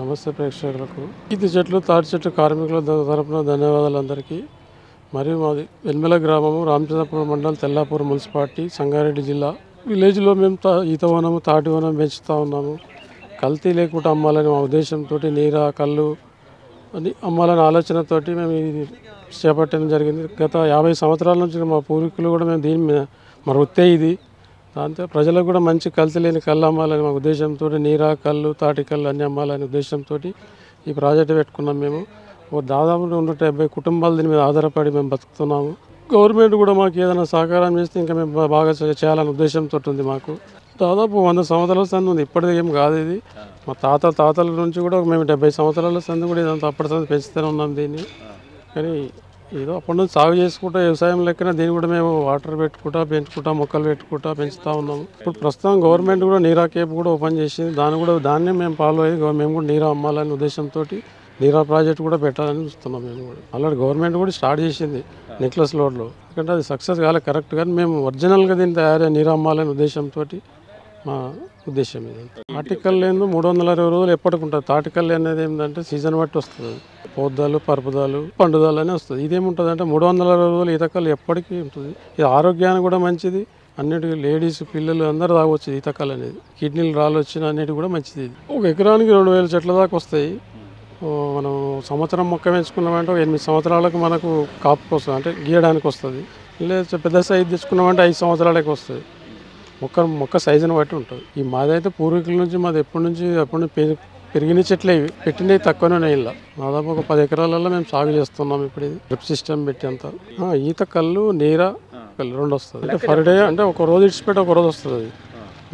నమస్తే ప్రేక్షకులకు. ఇది చెట్లు తాటి చెట్లు కార్మికుల తరపున ధన్యవాదాలు అందరికీ మరియు మాది వెల్మెల గ్రామము రామచంద్రపురం మండలం తెల్లాపూర్ మున్సిపాలిటీ సంగారెడ్డి జిల్లా. విలేజ్లో మేము తా ఈతవనము తాటివనం పెంచుతూ ఉన్నాము. కల్తీ లేకుండా అమ్మాలని మా ఉద్దేశంతో నీర కళ్ళు అని అమ్మాలనే ఆలోచనతోటి మేము ఇది చేపట్టడం జరిగింది. గత యాభై సంవత్సరాల నుంచి మా పూర్వీకులు కూడా మేము దీని మా వృత్తే ఇది. దాంతో ప్రజలకు కూడా మంచి కల్తీ లేని కళ్ళు అమ్మాలని మా ఉద్దేశంతో నీరా కళ్ళు తాటి కళ్ళు అన్నీ అమ్మాలనే ఉద్దేశంతో ఈ ప్రాజెక్ట్ పెట్టుకున్నాం మేము. దాదాపు నూట డెబ్బై కుటుంబాలు దీని మీద ఆధారపడి మేము బతుకుతున్నాము. గవర్నమెంట్ కూడా మాకు ఏదైనా సహకారం చేస్తే ఇంకా మేము బాగా చేయాలనే ఉద్దేశంతో ఉంది మాకు. దాదాపు వంద సంవత్సరాల సంది ఉంది. ఇప్పటిది ఏం కాదు ఇది. మా తాత తాతల నుంచి కూడా మేము డెబ్బై సంవత్సరాల సంది కూడా ఇదంతా అప్పటి సంది పెంచుతూనే ఉన్నాం దీన్ని. కానీ ఏదో అప్పటి నుంచి సాగు చేసుకుంటా వ్యవసాయం లెక్కన దీన్ని కూడా మేము వాటర్ పెట్టుకుంటా పెంచుకుంటా మొక్కలు పెట్టుకుంటా పెంచుతా ఉన్నాము. ఇప్పుడు ప్రస్తుతం గవర్నమెంట్ కూడా నీరా కేప్ కూడా ఓపెన్ చేసింది. దాన్ని కూడా దాన్ని మేము ఫాలో అయ్యి మేము కూడా నీరా అమ్మాలనే ఉద్దేశంతో నీరా ప్రాజెక్ట్ కూడా పెట్టాలని చూస్తున్నాం మేము కూడా. ఆల్రెడీ గవర్నమెంట్ కూడా స్టార్ట్ చేసింది నెక్లెస్ లోడ్లో. ఎందుకంటే అది సక్సెస్ కాలే కరెక్ట్ కానీ మేము ఒరిజినల్గా దీన్ని తయారు నీరా అమ్మాలనే ఉద్దేశంతో మా ఉద్దేశం ఇది. తాటికల్ లేదు మూడు వందల అరవై రోజులు ఎప్పటికి ఉంటుంది? తాటికల్ అనేది ఏంటంటే సీజన్ బట్టి వస్తుంది. పోద్దాలు పరుపుదాలు పండుదాలు అనే వస్తుంది ఇదేముంటుంది అంటే మూడు వందల అరవై రోజులు ఈతకాలు ఎప్పటికీ ఉంటుంది. ఇది ఆరోగ్యానికి కూడా మంచిది. అన్నిటికీ లేడీస్ పిల్లలు అందరూ తాగొచ్చు ఈతకాలు అనేది. కిడ్నీలు రాళ్ళు వచ్చిన అన్నిటి కూడా మంచిది ఇది. ఒక ఎకరానికి రెండు వేల చెట్ల దాకా వస్తాయి. మనం సంవత్సరం మొక్క పెంచుకున్నామంటే ఒక ఎనిమిది సంవత్సరాలకు మనకు కాపు కోసం అంటే గీయడానికి వస్తుంది. లేదా పెద్ద సైజు తెచ్చుకున్నామంటే ఐదు సంవత్సరాలకి వస్తుంది. మొక్క మొక్క సైజుని బట్టి ఉంటుంది. ఈ మాదైతే పూర్వీకుల నుంచి మాది ఎప్పటి నుంచి ఎప్పటి నుంచి పెరిగిన చెట్లే ఇవి. పెట్టినవి తక్కువనే నీళ్ళ దాదాపు ఒక పది ఎకరాలలో మేము సాగు చేస్తున్నాం ఇప్పుడు ఇది. డ్రిప్ సిస్టమ్ పెట్టేంత ఈత కళ్ళు నీర కళ్ళు రెండు వస్తుంది. అంటే పర్ డే అంటే ఒక రోజు ఇడిచిపెట్టి ఒక రోజు వస్తుంది అది.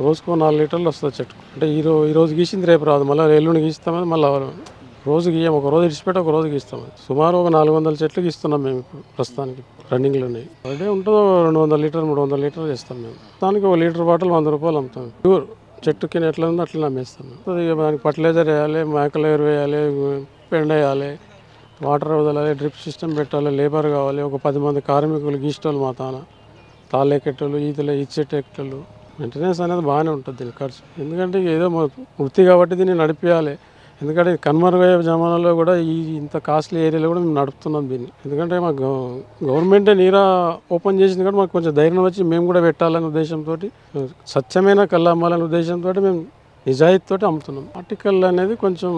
రోజుకు నాలుగు లీటర్లు వస్తుంది చెట్టు అంటే ఈ రోజు ఈ రోజు గీసింది రేపు రాదు. మళ్ళీ ఎల్లుండి గీస్తామని మళ్ళీ రోజు గీయం ఒక రోజు ఇడిచిపెట్టి ఒక రోజు గీస్తాం అది. సుమారు ఒక నాలుగు వందల చెట్లు గీస్తున్నాం మేము ఇప్పుడు ప్రస్తుతానికి. రన్నింగ్లో ఉన్నాయి పర్ డే ఉంటుందో రెండు వందల లీటర్ మూడు వందల లీటర్లు చేస్తాం మేము. దానికి ఒక లీటర్ బాటిల్ వంద రూపాయలు అమ్ముతాం. ప్యూర్ చెట్టు కింద ఎట్లా ఉందో అట్లా అమ్మేస్తాం దానికి ఫర్టిలైజర్ వేయాలి మేకలు ఎరువు వేయాలి పెండ వేయాలి వాటర్ వదలాలి డ్రిప్ సిస్టమ్ పెట్టాలి లేబర్ కావాలి. ఒక పది మంది కార్మికులు గీస్టోళ్ళు మా తాన. తాళ్ళెక్కెట్టలు ఈతలు ఇచ్చేటెక్కలు మెయింటెనెన్స్ అనేది బాగానే ఉంటుంది దీని ఖర్చు. ఎందుకంటే ఏదో వృత్తి కాబట్టి దీన్ని నడిపించాలి ఎందుకంటే కనుమరుగయ్యే జమానాలో కూడా ఈ ఇంత కాస్ట్లీ ఏరియాలో కూడా మేము నడుపుతున్నాం దీన్ని. ఎందుకంటే మా గవర్నమెంటే నీరా ఓపెన్ చేసింది కాబట్టి మాకు కొంచెం ధైర్యం వచ్చి మేము కూడా పెట్టాలనే ఉద్దేశంతో స్వచ్ఛమైన కళ్ళు అమ్మాలనే ఉద్దేశంతో మేము నిజాయితీతో అమ్ముతున్నాం. అరటికల్ అనేది కొంచెం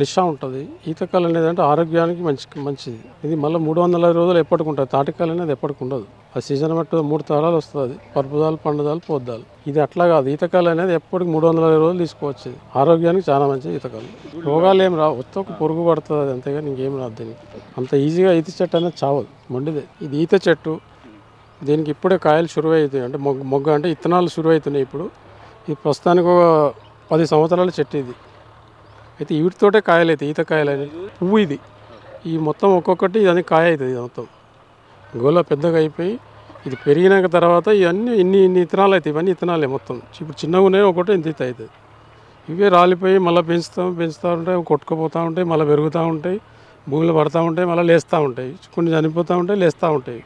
నిషా ఉంటుంది. ఈతకల్ అనేది అంటే ఆరోగ్యానికి మంచి మంచిది. ఇది మళ్ళీ మూడు వందల రోజులు ఎప్పటికి ఉంటుంది. తాటికల్ అనేది ఎప్పటికి ఉండదు. ఆ సీజన్ బట్టి మూడు తరాలు వస్తుంది. అది పరుపుదాలు పండుదాలు పొద్దాలు. ఇది అట్లా కాదు. ఈతకాలు అనేది ఎప్పటికి మూడు వందల రోజులు తీసుకోవచ్చు. ఆరోగ్యానికి చాలా మంచిది ఈతకాలు రోగాలు ఏం రావు. ఒక్క ఒక పురుగు పడుతుంది అది అంతేగాని ఇంకేం రాదు దీనికి. అంత ఈజీగా ఈత చెట్టు అనేది చావదు. మొండిదే. ఇది ఈత చెట్టు. దీనికి ఇప్పుడే కాయలు షురువు అవుతాయి అంటే మొగ్గ మొగ్గ అంటే ఇత్తనాలు షురువు అవుతున్నాయి ఇప్పుడు. ఇది ప్రస్తుతానికి ఒక పది సంవత్సరాల చెట్టు ఇది. అయితే వీటితోటే కాయలు ఈత కాయలు పువ్వు ఇది. ఈ మొత్తం ఒక్కొక్కటి ఇదని కాయ అవుతుంది ఇది మొత్తం. గోల పెద్దగా అయిపోయి ఇది పెరిగినాక తర్వాత ఇవన్నీ ఇన్ని ఇన్ని ఇతనాలు అవుతాయి ఇవన్నీ ఇతనాలే మొత్తం. ఇప్పుడు చిన్నగా ఉన్నాయి ఒకటి ఇంత ఇంత అవుతుంది. ఇవే రాలిపోయి మళ్ళీ పెంచుతాం పెంచుతూ ఉంటాయి కొట్టుకుపోతూ ఉంటాయి మళ్ళీ పెరుగుతూ ఉంటాయి భూమిలో పడతా ఉంటాయి మళ్ళీ లేస్తూ ఉంటాయి. కొన్ని చనిపోతూ ఉంటాయి లేస్తూ ఉంటాయి.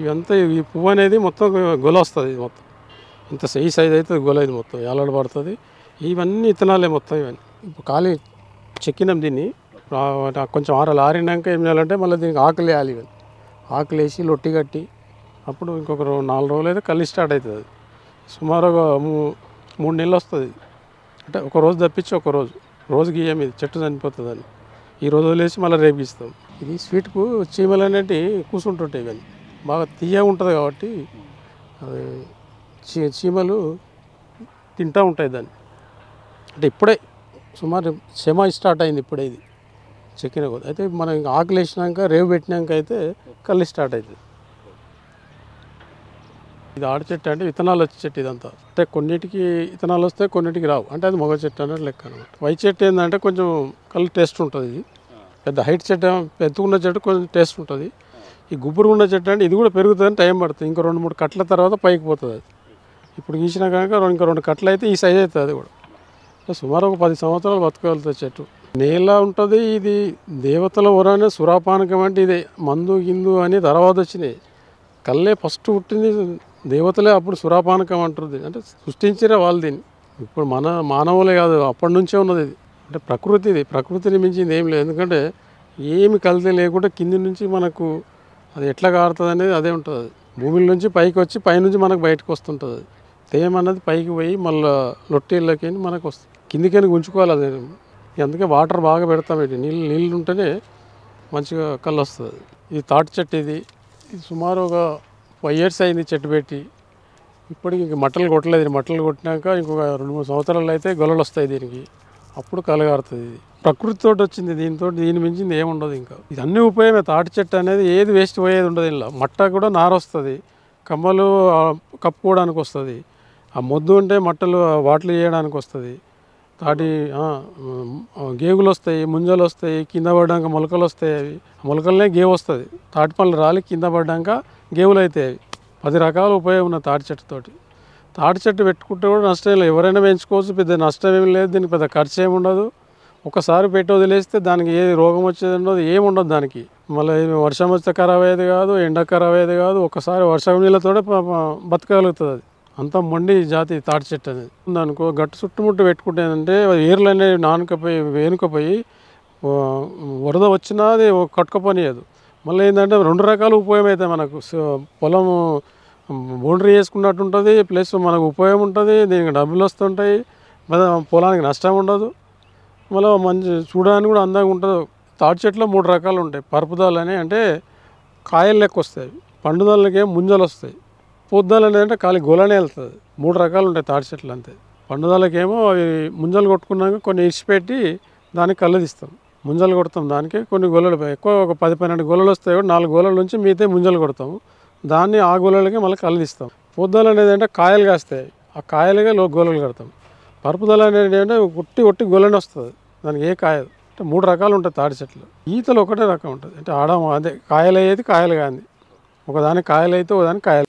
ఇవంతా ఈ పువ్వు అనేది మొత్తం గొల వస్తుంది మొత్తం. ఇంత సై సైజ్ అయితే గొల మొత్తం ఏలాడ పడుతుంది. ఇవన్నీ ఇత్తనాలే మొత్తం ఇవన్నీ. ఇప్పుడు ఖాళీ చెక్కినాం దీన్ని. కొంచెం ఆరలు ఆరినాక ఏం చేయాలంటే మళ్ళీ దీనికి ఆకులు వేయాలి ఇవన్నీ. ఆకులు వేసి లొట్టి కట్టి అప్పుడు ఇంకొక నాలుగు రోజులు అయితే కళ్ళు స్టార్ట్ అవుతుంది. అది సుమారు ఒక మూ- మూడు నెలలు వస్తుంది. అంటే ఒక రోజు తప్పించి ఒక రోజు. రోజు గీయం ఇది? చెట్టు చనిపోతుంది అని ఈ రోజు వదిలేసి మళ్ళీ రేపు ఇది స్వీట్కు చీమలు అనేటివి కూర్చుంటుంటాయి కానీ బాగా తీయ ఉంటుంది కాబట్టి అది చీమలు తింటూ ఉంటాయి దాన్ని. అంటే ఇప్పుడే సుమారు సెమ స్టార్ట్ అయింది ఇప్పుడే ఇది. చెక్కిన కొద్ది అయితే మనం ఇంకా ఆకులు వేసినాక రేవు పెట్టినాక అయితే కళ్ళు స్టార్ట్ అవుతుంది ఇది ఆడ చెట్టు అంటే విత్తనాలు వచ్చే చెట్టు ఇదంతా. అంటే కొన్నిటికి విత్తనాలు వస్తే కొన్నిటికి రావు. అంటే అది మగ చెట్టు అనేది లెక్క అనమాట వై చెట్టు ఏంటంటే కొంచెం కళ్ళు టేస్ట్ ఉంటుంది ఇది. పెద్ద హైట్ చెట్టు పెద్దకున్న పెద్దగున్న చెట్టు కొంచెం టేస్ట్ ఉంటుంది. ఈ గుబురు ఉన్న చెట్టు అంటే ఇది కూడా పెరుగుతుందని టైం పడుతుంది. ఇంకా రెండు మూడు కట్ల తర్వాత పైకి పోతుంది అది. ఇప్పుడు గీసిన కనుక రెండు- ఇంకా రెండు కట్టలు అయితే ఈ సైజ్ అవుతుంది అది కూడా. సుమారు ఒక పది సంవత్సరాలు బతకగలుగుతుంది చెట్టు నేల ఉంటుంది ఇది దేవతల వరనే సురాపానకం అంటే ఇది. మందు గిందు అని తర్వాత వచ్చినాయి. కళ్ళే ఫస్ట్ పుట్టింది దేవతలే అప్పుడు సురాపానకం అంటుంది అంటే సృష్టించరే వాళ్ళు దీన్ని. ఇప్పుడు మన మానవులే కాదు అప్పటి నుంచే ఉన్నది ఇది. అంటే ప్రకృతిది ప్రకృతిని మించింది ఏం లేదు. ఎందుకంటే ఏమి కల్తీ లేకుండా కింది నుంచి మనకు అది ఎట్లా కారుతుంది అనేది అదే ఉంటుంది. అది. నుంచి పైకి వచ్చి పైనుంచి మనకు బయటకు వస్తుంటుంది. అది. తేమ అన్నది పైకి పోయి మళ్ళీ లొట్టేళ్ళకి మనకు వస్తుంది కిందికైనా ఉంచుకోవాలి అది. అందుకే వాటర్ బాగా పెడతాం నీళ్ళు నీళ్ళు ఉంటేనే మంచిగా కళ్ళు వస్తుంది ఇది తాటి చెట్టు ఇది. ఇది సుమారు ఒక ఫైవ్ ఇయర్స్ అయింది చెట్టు పెట్టి. ఇప్పటికి ఇంక మట్టలు కొట్టలేదు మట్టలు కొట్టినాక ఇంకొక రెండు మూడు సంవత్సరాలు అయితే గొలలు వస్తాయి దీనికి. అప్పుడు కలగారుతుంది ఇది. ప్రకృతితో వచ్చింది. దీంతో దీని మించింది ఏముండదు ఇంకా. ఇది అన్ని ఉపయోగమే. తాటి చెట్టు అనేది ఏది వేస్ట్ పోయేది ఉండదు ఇలా మట్ట కూడా నార వస్తుంది కమ్మలు కప్పుకోవడానికి వస్తుంది. ఆ మొద్దు ఉంటే మట్టలు వాటలు చేయడానికి వస్తుంది. తాటి గేగులు వస్తాయి ముంజలు వస్తాయి కింద పడ్డాక మొలకలు వస్తాయి అవి. మొలకలనే గేవు వస్తుంది. తాటి పళ్ళు రాలి కింద పడ్డాక గేవులు అవుతాయి అవి. పది రకాల ఉపయోగం ఉన్న తాటి చెట్టుతోటి తాటి. చెట్టు పెట్టుకుంటే కూడా నష్టం లేదు. ఎవరైనా పెంచుకోవచ్చు పెద్ద నష్టం ఏమి లేదు. దీనికి పెద్ద ఖర్చు ఏమి ఉండదు. ఒకసారి పెట్టి వదిలేస్తే దానికి ఏ రోగం వచ్చేది ఉండదు ఏమి ఉండదు దానికి. మళ్ళీ వర్షం వస్తే ఖరాబ్ అయ్యేది కాదు ఎండ ఖరాబ్ అయ్యేది కాదు. ఒకసారి వర్షం నీళ్ళతోనే బతకగలుగుతుంది అది. అంతా మొండి జాతి తాటి చెట్టు అనేది ఉందనుకో గట్టు చుట్టుముట్టు పెట్టుకుంటేనంటే ఏర్లు అనేవి నానుకపోయి వేనుకపోయి వరద వచ్చినా అది కట్టుకపోనియదు మళ్ళీ ఏంటంటే రెండు రకాల ఉపయోగం అవుతాయి మనకు. పొలం బౌండరీ వేసుకున్నట్టు ఉంటుంది ప్లస్ మనకు ఉపయోగం ఉంటుంది దీనికి డబ్బులు వస్తుంటాయి మళ్ళీ పొలానికి నష్టం ఉండదు. మళ్ళీ మంచి చూడడానికి కూడా అందంగా ఉంటుంది. తాటి చెట్లు మూడు రకాలు ఉంటాయి. పరుపుదాలు అని అంటే కాయలు లెక్క వస్తాయి. పండుదలకేం ముంజలు వస్తాయి. పొద్దాలు అనేది అంటే ఖాళీ గోలనే వెళ్తుంది. మూడు రకాలు ఉంటాయి తాటి చెట్లు అంతే. పండుదలకేమో అవి ముంజలు కొట్టుకున్నాక కొన్ని ఇడిచిపెట్టి దానికి కళ్ళు తీస్తాం. ముంజలు కొడతాం దానికి కొన్ని గొల్లలు ఎక్కువ ఒక పది పన్నెండు గోలలు వస్తాయి నాలుగు గోలల నుంచి మిగతా ముంజలు కొడతాము. దాన్ని ఆ గొల్లలకి మళ్ళీ కళ్ళు తీస్తాం. పొద్దాలు అనేది అంటే కాయలు కాస్తాయి. ఆ కాయలుగా లో గోలలు కడతాం. పరుపుదల అనేది అంటే ఒట్టి ఒట్టి గొల్లని వస్తుంది. దానికి ఏ కాయ అంటే మూడు రకాలు ఉంటాయి తాడి చెట్లు. ఈతలు ఒకటే రకం ఉంటుంది. అంటే ఆడ అదే కాయలు అయ్యేది కాయలు కానీ ఒకదానికి కాయలు అయితే ఒకదానికి కాయలు